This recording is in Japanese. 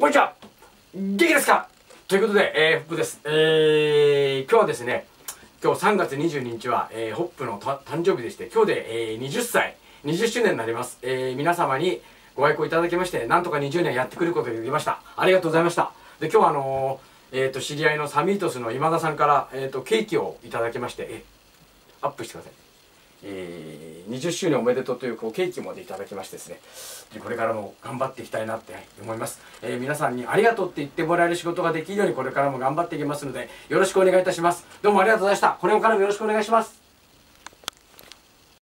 こんにちは元気ですか？ということで、えー、ホップです。えー、今日はですね、今日3月22日は、えー、ホップの誕生日でして、今日で、えー、20歳、20周年になります。えー、皆様にご愛顧いただきまして、なんとか20年やってくることができました。ありがとうございました。で、今日はあのー、えっ、ー、と、知り合いのサミートスの今田さんから、えっ、ー、と、ケーキをいただきまして、え、アップしてください。え、20周年おめでとうというこうケーキまでいただきましてですねこれからも頑張っていきたいなって思います、えー、皆さんにありがとうって言ってもらえる仕事ができるようにこれからも頑張っていきますのでよろしくお願いいたします。どうもありがとうございました。これからもよろしくお願いします。